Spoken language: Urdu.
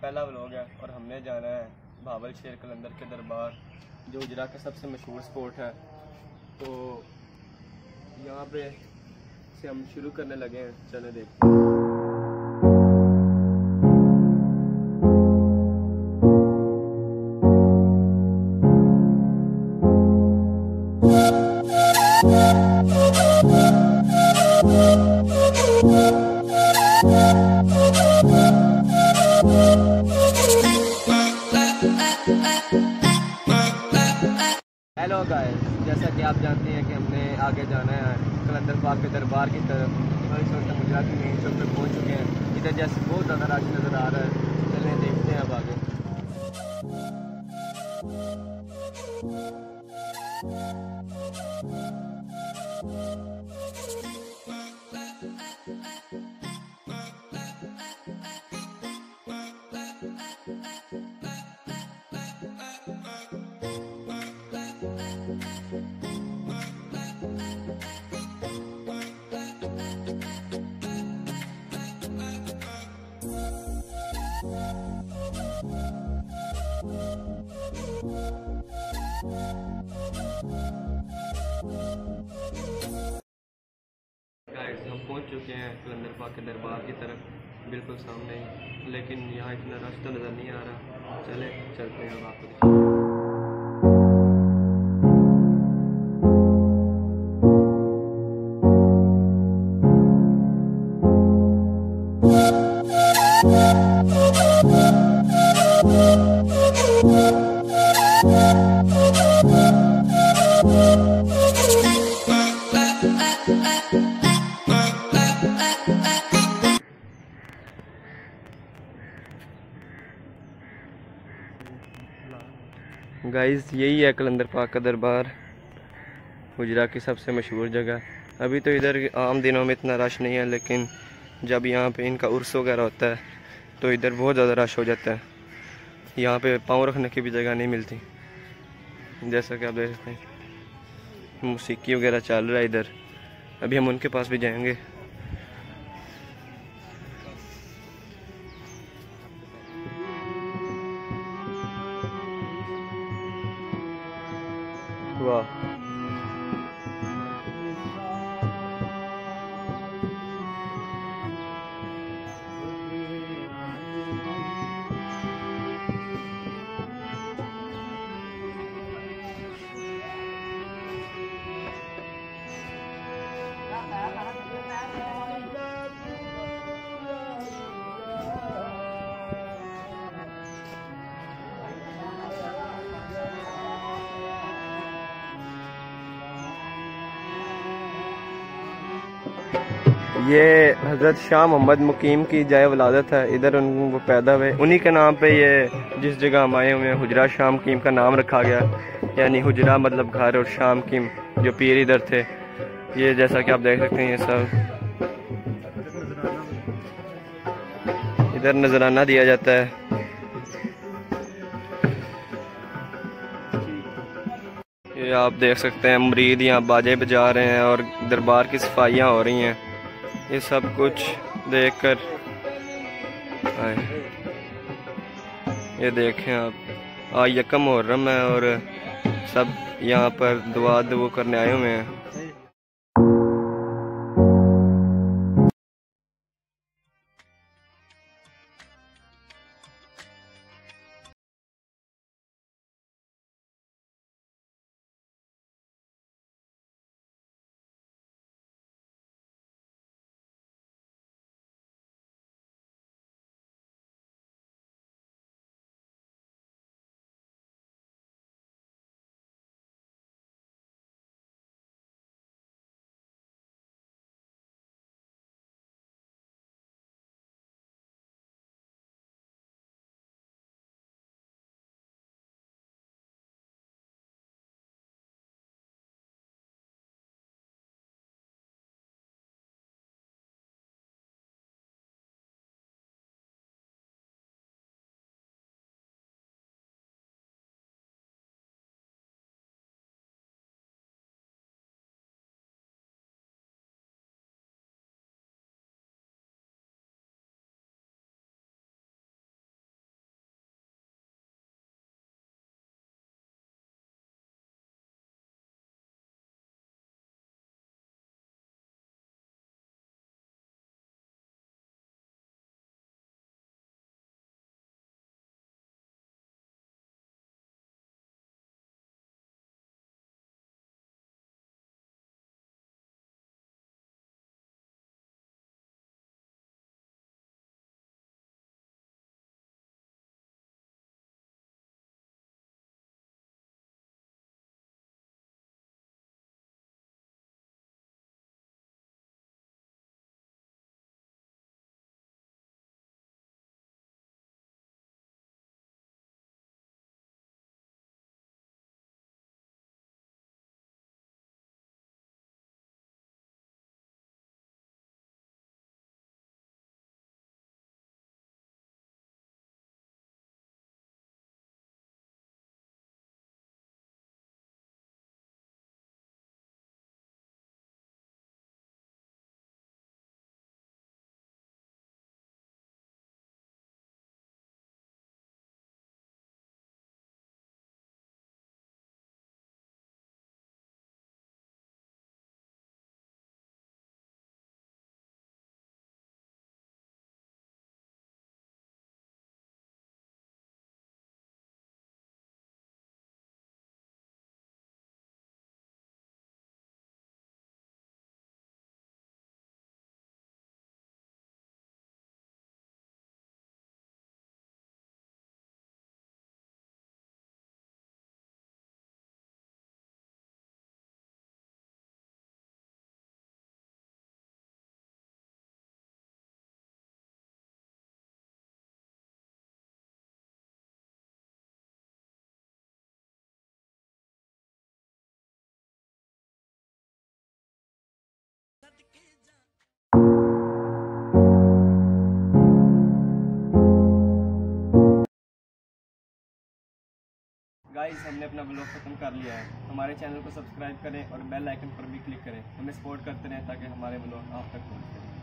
پہلا بلاگ ہے اور ہم نے جانا ہے بھاول شیر کلندر کے دربار، جو اجرا کا سب سے مشہور سپورٹ ہے۔ تو یہاں پہ سے ہم شروع کرنے لگے ہیں۔ چلے دیکھتے ہیں۔ جیسا کہ آپ جانتے ہیں کہ ہم نے آگے جانا ہے کلندر پاک کے دربار کی طرف اس وقت ہم گجراتی مین چوک پہ پہنچ چکے ہیں ادھر جیسے بہت زیادہ رش نظر آ رہا ہے چلیں دیکھتے ہیں اب آگے Thank you. ہم پہنچ چکے ہیں کلندر پاک کے دربار کی طرف، بالکل سامنے لیکن یہاں اتنا رش تو نظر نہیں آ رہا۔ چلے چلتے ہیں، اب آپ کو گائز یہی ہے کلندر پاک کا دربار گجرا کی سب سے مشہور جگہ۔ ابھی تو ادھر عام دنوں میں اتنا رش نہیں ہے، لیکن جب یہاں پہ ان کا عرس وغیرہ ہوتا ہے، تو ادھر بہت زیادہ رش ہو جاتا ہے۔ یہاں پہ پاؤں رکھنے کی بھی جگہ نہیں ملتی۔ جیسا کہ آپ دیکھ سکتے ہیں، موسیقی وغیرہ چل رہا ہے ادھر۔ ابھی ہم ان کے پاس بھی جائیں گے۔ 说 یہ حضرت شاہ محمد مقیم کی جائے ولادت ہے، ادھر ان وہ پیدا ہوئے۔ انہی کے نام پہ یہ جس جگہ ہم آئے ہوئے ہیں، حجرہ شاہ مقیم کا نام رکھا گیا۔ یعنی حجرہ مطلب گھر اور شاہ مقیم جو پیر ادھر تھے۔ یہ جیسا کہ آپ دیکھ سکتے ہیں، یہ سب ادھر نذرانہ دیا جاتا ہے۔ یہ آپ دیکھ سکتے ہیں، مرید یہاں باجے بجا رہے ہیں اور دربار کی صفائیاں ہو رہی ہیں۔ یہ سب کچھ دیکھ کر۔ آئے۔ یہ دیکھیں آپ۔ آج یکم رم ہے اور سب یہاں پر دعا دعا کرنے آئے ہوئے ہیں۔ گائز ہم نے اپنا بلاگ ختم کر لیا ہے۔ ہمارے چینل کو سبسکرائب کریں اور بیل آئکن پر بھی کلک کریں۔ ہمیں سپورٹ کرتے رہیں تاکہ ہمارے بلاگ آپ تک پہنچ سکیں